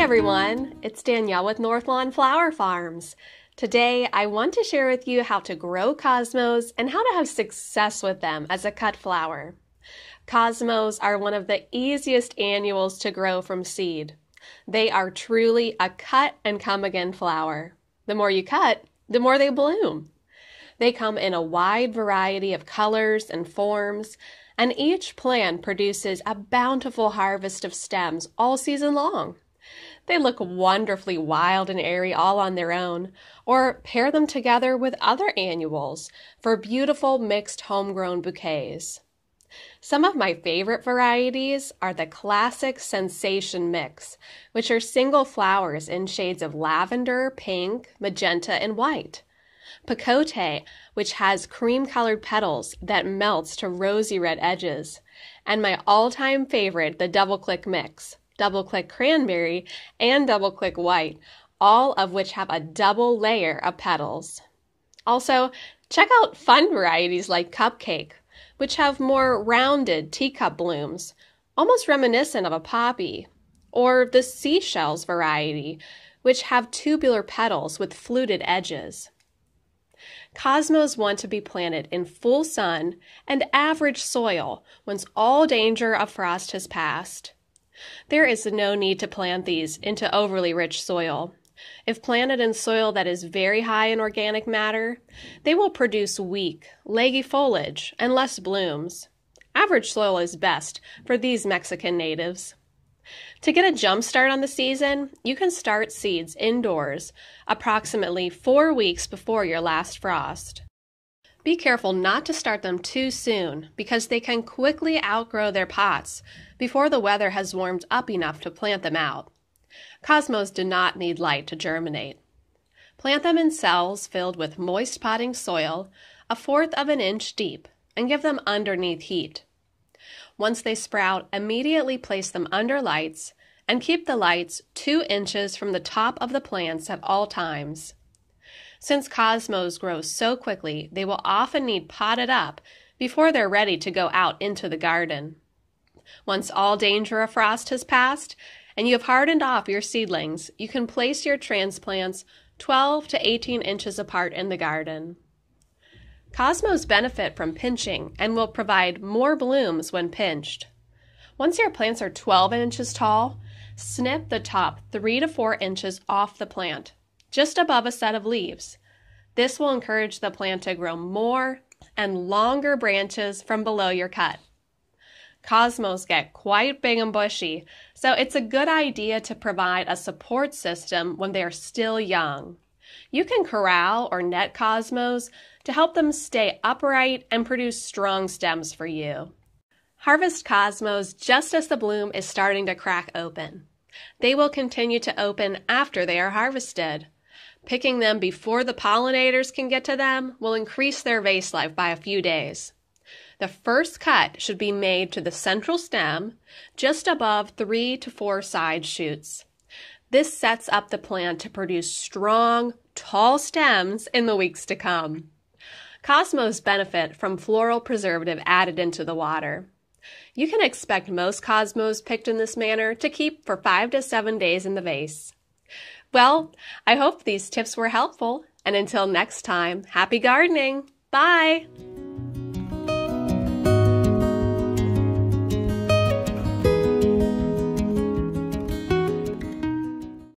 everyone, it's Danielle with Northlawn Flower Farms. Today, I want to share with you how to grow cosmos and how to have success with them as a cut flower. Cosmos are one of the easiest annuals to grow from seed. They are truly a cut and come again flower. The more you cut, the more they bloom. They come in a wide variety of colors and forms, and each plant produces a bountiful harvest of stems all season long. They look wonderfully wild and airy all on their own, or pair them together with other annuals for beautiful mixed homegrown bouquets. Some of my favorite varieties are the classic Sensation Mix, which are single flowers in shades of lavender, pink, magenta, and white. Picotee, which has cream colored petals that melts to rosy red edges. And my all time favorite, the Double Click Mix, double click cranberry, and double click white, all of which have a double layer of petals. Also, check out fun varieties like Cupcake, which have more rounded teacup blooms, almost reminiscent of a poppy, or the Seashells variety, which have tubular petals with fluted edges. Cosmos want to be planted in full sun and average soil once all danger of frost has passed. There is no need to plant these into overly rich soil. If planted in soil that is very high in organic matter, they will produce weak, leggy foliage and less blooms. Average soil is best for these Mexican natives. To get a jump start on the season, you can start seeds indoors approximately four weeks before your last frost. Be careful not to start them too soon because they can quickly outgrow their pots before the weather has warmed up enough to plant them out. Cosmos do not need light to germinate. Plant them in cells filled with moist potting soil a fourth of an inch deep and give them underneath heat. Once they sprout, immediately place them under lights and keep the lights two inches from the top of the plants at all times. Since cosmos grow so quickly, they will often need potted up before they're ready to go out into the garden. Once all danger of frost has passed and you have hardened off your seedlings, you can place your transplants 12 to 18 inches apart in the garden. Cosmos benefit from pinching and will provide more blooms when pinched. Once your plants are 12 inches tall, snip the top 3 to 4 inches off the plant just above a set of leaves. This will encourage the plant to grow more and longer branches from below your cut. Cosmos get quite big and bushy, so it's a good idea to provide a support system when they are still young. You can corral or net cosmos to help them stay upright and produce strong stems for you. Harvest cosmos just as the bloom is starting to crack open. They will continue to open after they are harvested. Picking them before the pollinators can get to them will increase their vase life by a few days. The first cut should be made to the central stem, just above three to four side shoots. This sets up the plant to produce strong, tall stems in the weeks to come. Cosmos benefit from floral preservative added into the water. You can expect most cosmos picked in this manner to keep for five to seven days in the vase. Well, I hope these tips were helpful, and until next time, happy gardening! Bye!